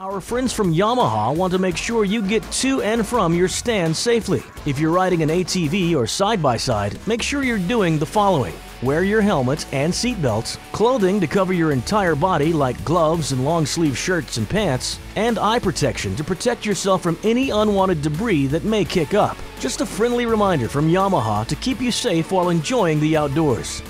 Our friends from Yamaha want to make sure you get to and from your stand safely. If you're riding an ATV or side by side, make sure you're doing the following. Wear your helmet and seatbelts, clothing to cover your entire body like gloves and long sleeve shirts and pants, and eye protection to protect yourself from any unwanted debris that may kick up. Just a friendly reminder from Yamaha to keep you safe while enjoying the outdoors.